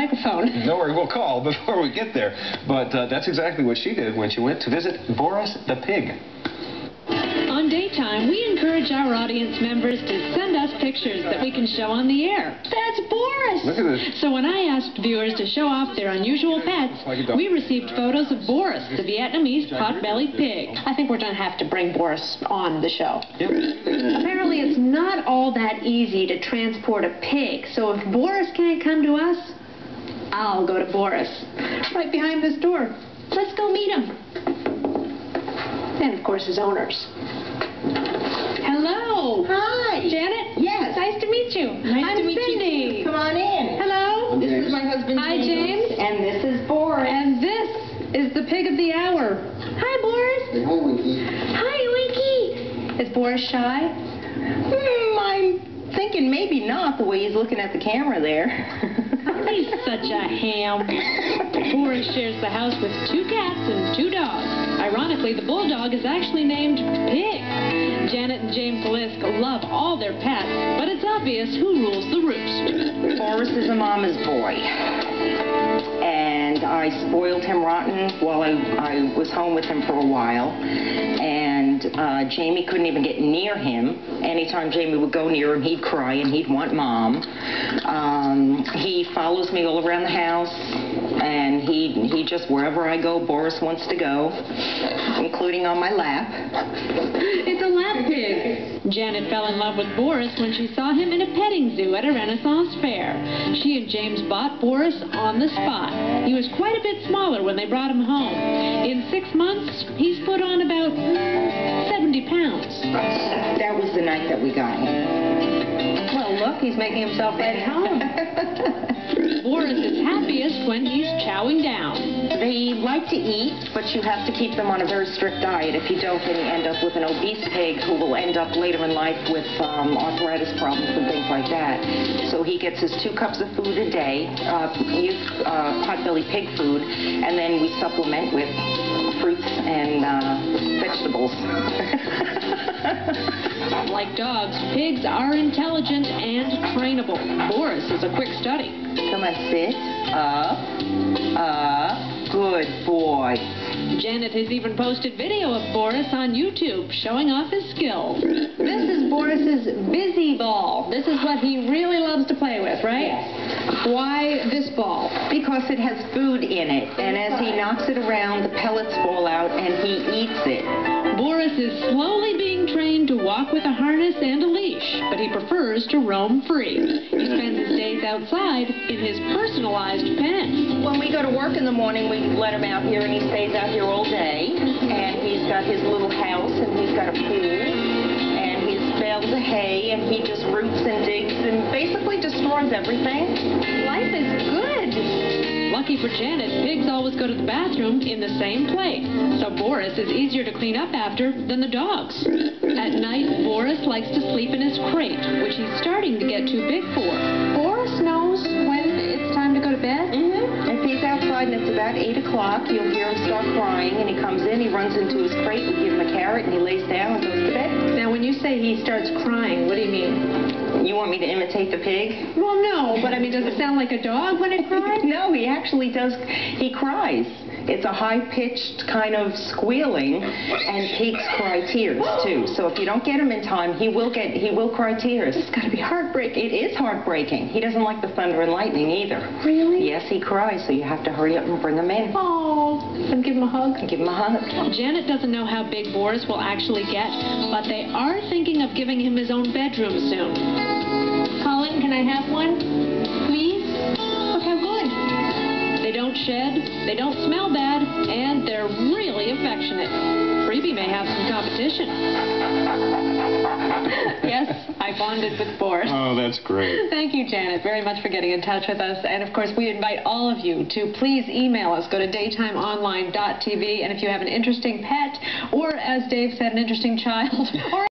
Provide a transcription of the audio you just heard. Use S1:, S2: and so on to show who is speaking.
S1: microphone.
S2: No worry, we'll call before we get there. But uh, that's exactly what she did when she went to visit Boaris the pig.
S1: On daytime, we encourage our audience members to send us pictures that we can show on the air. That's Boaris!
S2: Look at this.
S1: So when I asked viewers to show off their unusual pets,
S2: Like a dog.
S1: we received photos of Boaris, the Vietnamese pot-bellied pig.
S3: I think we're going to have to bring Boaris on the show.
S2: Yep.
S3: Apparently, it's not all that easy to transport a pig. So if Boaris can't come to us, I'll go to Boaris. Right behind this door. Let's go meet him. And, of course, his owners. Hello.
S4: Hi.
S3: Janet?
S4: Yes.
S3: Nice to meet you.
S4: Nice
S3: I'm
S4: to meet
S3: Cindy.
S4: you. Come on in.
S3: Hello.
S4: This is my husband James.
S3: Hi, James.
S4: And this is Boaris.
S3: And this is the pig of the hour. Hi, Boaris.
S5: Hi, Winky.
S3: Hi, Winky. Is Boaris shy?
S4: Hmm, I'm thinking maybe not the way he's looking at the camera there.
S1: He's such a ham. Boaris shares the house with two cats and two dogs. Ironically, the bulldog is actually named Pig. Janet and James Lisk love all their pets, but it's obvious who rules the roost.
S4: Boaris is a mama's boy. And I spoiled him rotten while I, I was home with him for a while. And uh, Jamie couldn't even get near him. Anytime Jamie would go near him, he'd cry and he'd want mom. Um, he follows me all around the house. And he, he just, wherever I go, Boaris wants to go, including on my lap.
S1: It's a lap pig. Janet fell in love with Boaris when she saw him in a petting zoo at a Renaissance fair. She and James bought Boaris on the spot. He was quite a bit smaller when they brought him home. In six months, he's put on about 70 pounds.
S4: That was the night that we got him.
S3: Well, look, he's making himself at home.
S1: Boaris is happiest when he's chowing down.
S4: They like to eat, but you have to keep them on a very strict diet. If you don't, then you end up with an obese pig who will end up later in life with um, arthritis problems and things like that. So he gets his two cups of food a day, uh, we use uh, potbelly pig food, and then we supplement with fruits and uh, vegetables.
S1: Like dogs, pigs are intelligent and trainable. Boaris is a quick study.
S4: Come on, sit. Up. Up. Good boy.
S1: Janet has even posted video of Boaris on YouTube showing off his skills.
S3: This is Boaris's busy ball. This is what he really loves to play with, right? Why this ball?
S4: Because it has food in it, and as he knocks it around, the pellets fall out, and he eats it.
S1: Boaris is slowly being trained to walk with a harness and a leash, but he prefers to roam free. He spends his days outside in his personalized pen.
S4: When we go to work in the morning, we let him out here, and he stays out here all day. And he's got his little house, and he's got a pool, and he's baled the hay, and he just roots and digs and basically destroys everything.
S3: Life is good.
S1: Lucky for Janet, pigs always go to the bathroom in the same place, so Boaris is easier to clean up after than the dogs. At night, Boaris likes to sleep in his crate, which he's starting to get too big for.
S3: Boaris knows when it's time to go to bed.
S4: Mm-hmm. If he's outside and it's about 8 o'clock, you'll hear him start crying, and he comes in, he runs into his crate, we give him a carrot, and he lays down and goes to bed.
S3: Now, when you say he starts crying, what do you mean?
S4: You want me to imitate the pig?
S3: Well, no, but I mean, does it sound like a dog when it cries?
S4: no, he actually does. He cries. It's a high-pitched kind of squealing, and pigs cry tears too. So if you don't get him in time, he will get he will cry tears.
S3: It's got to be heartbreaking.
S4: It is heartbreaking. He doesn't like the thunder and lightning either.
S3: Really?
S4: Yes, he cries, so you have to hurry up and bring him in.
S3: Oh, and give him a hug.
S4: Give him a hug.
S1: Janet doesn't know how big Boaris will actually get, but they are thinking of giving him his own bedroom soon.
S3: Can I have one? Please? Look how good.
S1: They don't shed, they don't smell bad, and they're really affectionate. Freebie may have some competition. yes, I bonded with Boaris.
S2: Oh, that's great.
S3: Thank you, Janet, very much for getting in touch with us. And of course, we invite all of you to please email us. Go to daytimeonline.tv. And if you have an interesting pet, or as Dave said, an interesting child, or